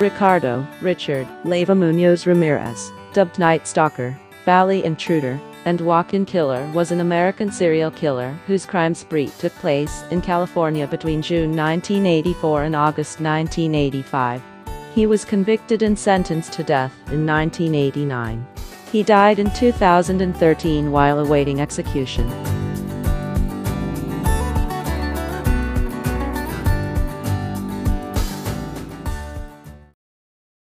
Ricardo, Richard, Leyva Munoz Ramirez, dubbed Night Stalker, Valley Intruder, and Walk-In Killer was an American serial killer whose crime spree took place in California between June 1984 and August 1985. He was convicted and sentenced to death in 1989. He died in 2013 while awaiting execution.